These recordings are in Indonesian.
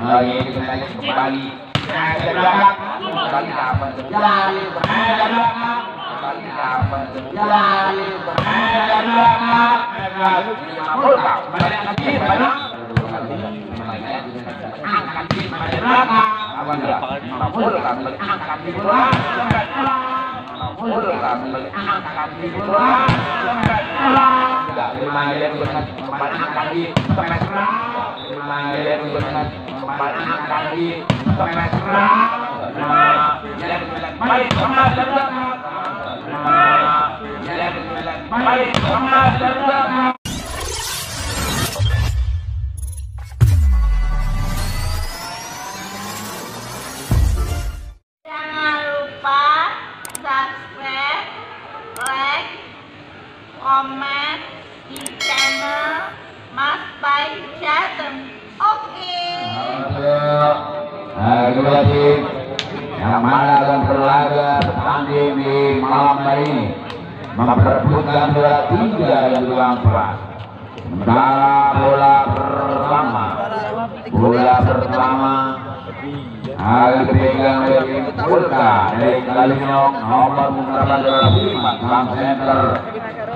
eh, ini kita kembali Nah, ke belakang kembali ke apa jalan ke belakang kembali ke apa? Jalan kembali lagi ke belakang apa enggak Mulka, kembali angkat di belakang kembali belakang Lumayan benar kembali di semester Lumayan benar kembali angkat di semester comment di channel Mas Pai Jateng. Agresi yang mana akan berlaga bertanding di malam hari ini memperebutkan bola tiga dan dua empat. Sementara bola pertama, bola pertama akan dipegang oleh Pulka dari Kalinyong nomor menggunakan bola lima sang center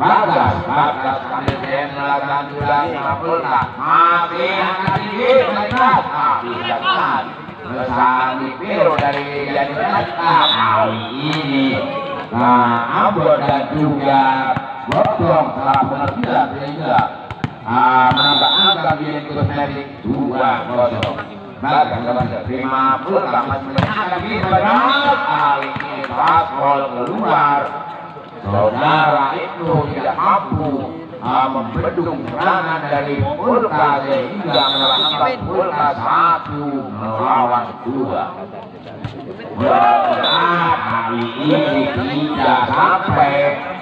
Bagas, bagas kami melakukan sudah mengabulkan. Masih angkat tinggi biru dari mereka kali ini. Nah, Abdul dan juga Botong telah benar sehingga ah, menambah angka biaya kosmetik dua kosong. Bahkan kepada menangkap di berat kali ini keluar. Saudara itu tidak mampu uh, membendung serangan dari Pulka sehingga mengalahkan Pulka satu melawan dua. Berat kali ini tidak sampai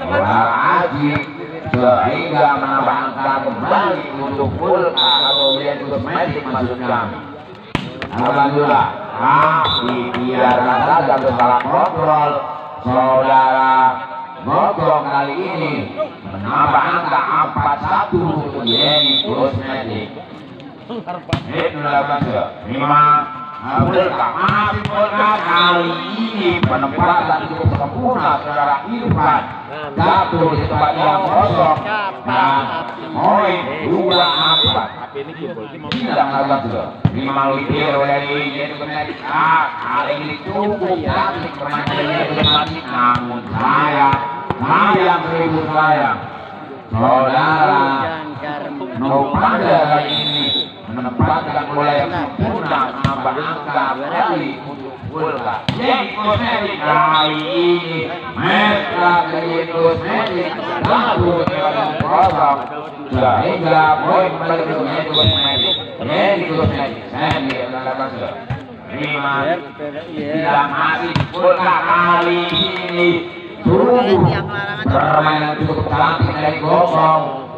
Aji sehingga menambah angka kembali untuk Pulka atau juga magic maksud kami. Alhamdulillah, tapi biarkan saja salah kontrol saudara Mogok kali ini menambah angka 41 untuk Yeni Kosmetik. Abdulka kali ini penempatan cukup sempurna saudara Irfan jatuh di tempat yang kosong dan poin dua agak juga lima dari Yeni Kosmetik ah kali ini cukup permainan Yeni Kosmetik namun sayang sayang seribu sayang saudara Nopanda kali ini menempatkan yang sempurna menambah angka kali untuk Bulga. Yeni Kosmetik kali ini mesra dari Kosmetik lalu dengan kosong sehingga poin Yeni Kosmetik. Yeni Kosmetik sendiri adalah bangsa. Lima tidak masih Bulga kali ini sungguh permainan cukup cantik dari Gomong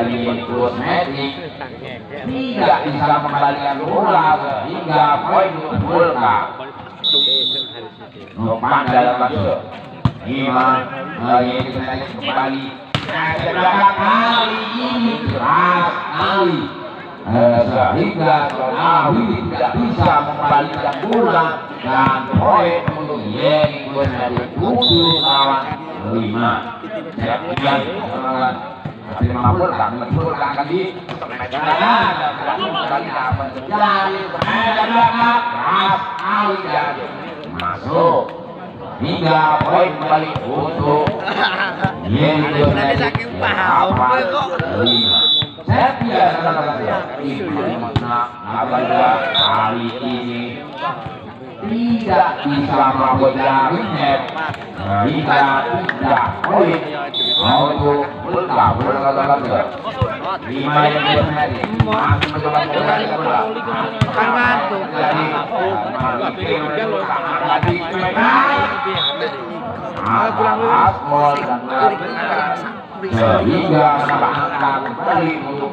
dari kosmetik tidak bisa membalikan bola sehingga poin Bulka Nopanda dalam masuk lima ini kembali Nah, kali ini keras kali Eh, sehingga Nawi tidak bisa membalikan bola dan poin untuk Yeni Kosmetik tujuh lawan lima. Sekian lawan lima apa jadi masuk hingga poin kembali untuk kok. Saya tidak kali ini tidak bisa melakukan jaringan jika tidak poin untuk lima sehingga untuk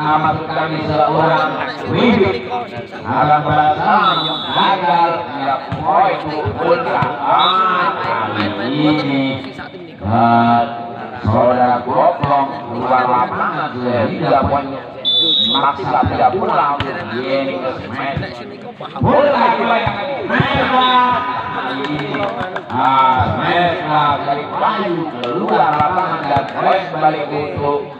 amat kami seorang Wibit dalam bahasa gagal tidak poin hari ini saudara Goblong keluar lapangan sehingga poin maksa tidak pulang Yeni bola dilayangkan Merah Ah, merah dari Bayu keluar lapangan dan kembali untuk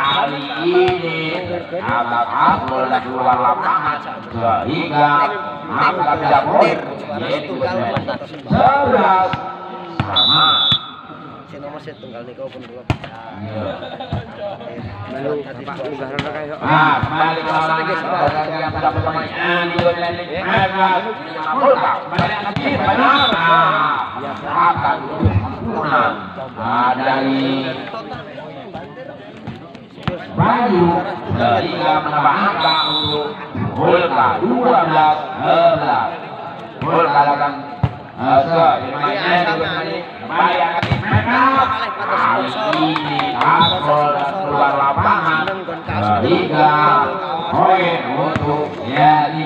sehingga angka tidak poin yaitu sebelas sama. Nomor set tunggal nih kau pun belum. Lalu Pak Ugaran kayak Nah, kembali ke lapangan yang sudah pertanyaan di kembali lagi benar akan dari Bayu sehingga menambah angka untuk Volka 12 11 Volka akan se dimainkan kembali kembali akan mereka kali ini keluar lapangan poin untuk di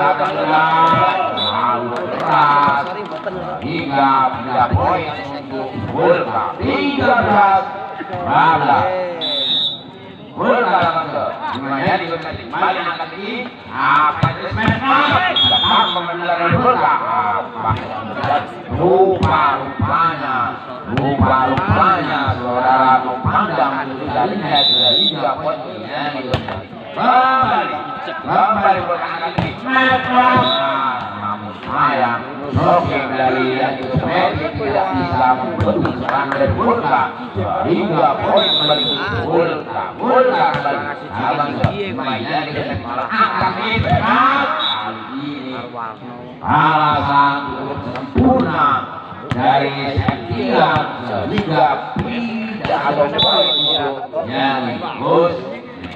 agak terlalu keras hingga tidak poin untuk Volka 13 12 Volka akan ke di mana di kembali angkat ini apa itu sebenarnya datang pembenaran Volka apa rupa rupanya rupa rupanya saudara memandang dari net sehingga poinnya itu kembali kembali Volka angkat ini namun sayang Oke dari yang tidak bisa membendung serangan dari Volka sehingga poin kembali Volka Volka kembali abang mainnya di malah ini. Alasan sempurna dari Septian sehingga tidak ada poin untuk nyanyi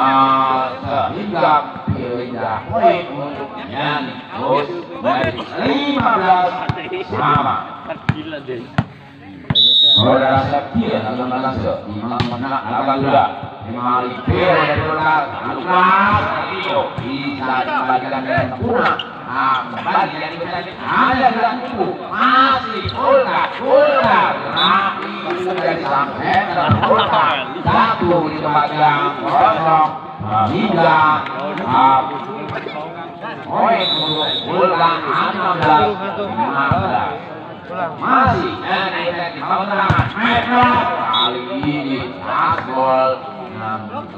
sehingga pindah poin untuk Yanni Bos dari 15 sama saudara Setia dalam Malaysia Imam Menak Alhamdulillah Imam Alipir dari Golkar Alhamdulillah bisa dibagikan dengan sempurna kembali yang ada dalam tubuh masih sudah disampaikan Golkar satu di tempat yang kosong hingga Poin untuk 16 15 masih di Metro kali ini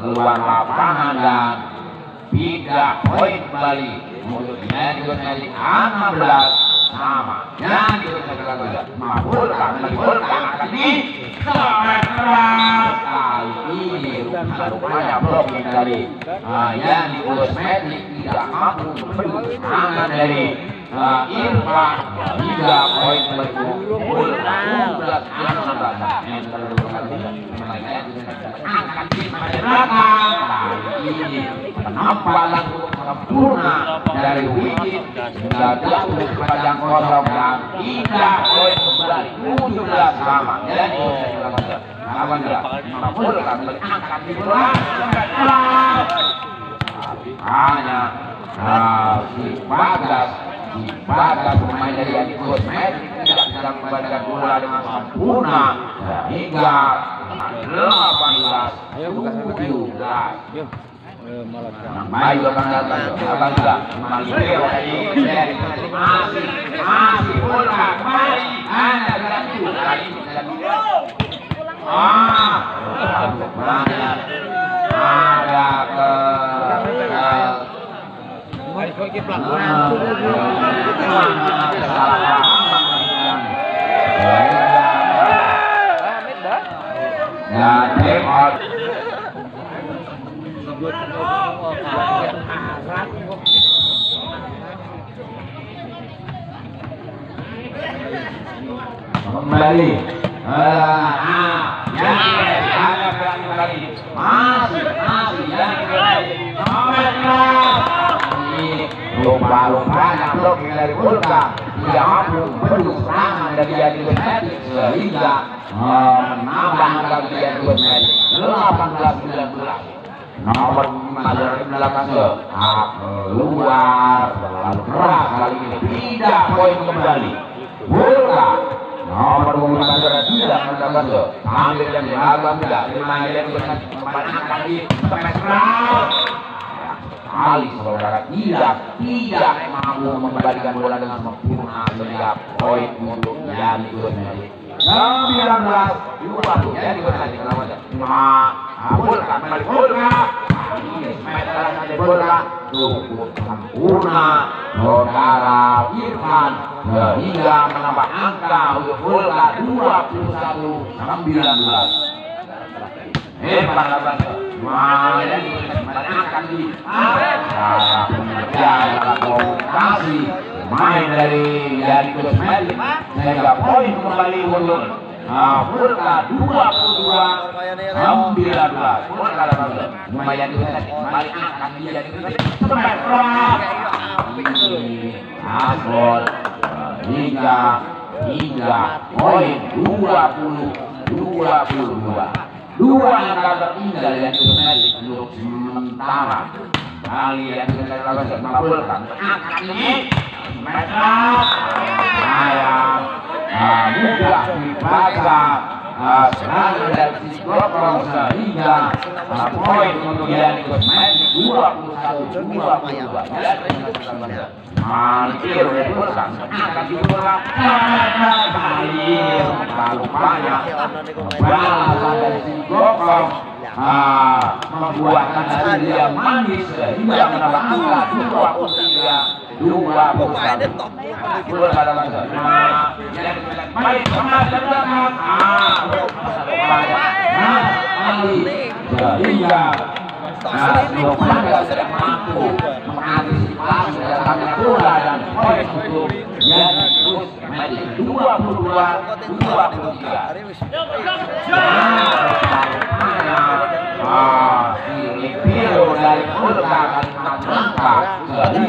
keluar lapangan dan pindah poin kembali untuk Yanni Gosnelli 16 Gosnelli mabulkan mabulkan akan di keras kali ini rupanya blocking dari Yanni Gosnelli tidak mampu dari Irfan tiga poin di belakang ini penampalan sempurna dari Wikit hingga jatuh ke padang kosong dan tiga poin kembali tujuh belas sama jadi hanya pemain dari tidak bisa dengan sempurna hingga 18 17 Kembali ada dalam ah Ya, out. Kembali. Ah, ya, ada berani lagi. Masih, masih, ya, dari tidak mampu dari sehingga menambah Yadi Benetik 18-19 nomor 5 dari belakang keluar terlalu keras kali ini. Tidak poin kembali. Bulga nomor 25 dari tidak mendapatkan ambil yang dilakukan tidak lima yang memenangkan di semester kali saudara tidak tidak mampu membalikan bola dengan sempurna. Sehingga poin untuk Yan Gosnelli 19 dua puluh. Yan Gosnelli lawan lima bola kembali bola bola cukup sempurna saudara Irfan. Sehingga menambah angka untuk bola 21 19 hebat hebat akan di cara pengerjaan komunikasi dari dari kosmetik kembali untuk Furka 22 19 Furka 18 lumayan kosmetik kembali akan hingga hingga poin 20 22 dua angka tertinggal yang untuk sementara. Kali yang kita lakukan mengabulkan angka ini mereka saya mudah dibaca serangan dari sisi gokong sehingga poin untuk yang kosmetik 21 22 Mampir dipulang akan banyak balasan dari si gokong membuahkan hasil yang manis sehingga menambah angka dua puluh tiga dua puluh satu dua pada nah sehingga Novanto tidak mampu mengantisipasi datangnya dan yang terus menjadi 22 23. Ah, si Ripiro dari Ulka Kalimantan Tengah sehingga yang Jadi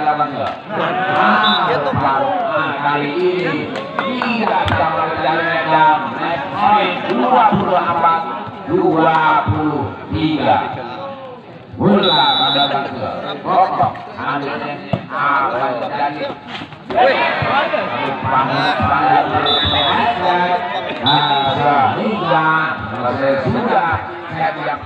lawan Nah, kali ini 24 23 Mula pada bangsa Pokok Akhirnya Apa yang terjadi Sehingga Sudah Saya tidak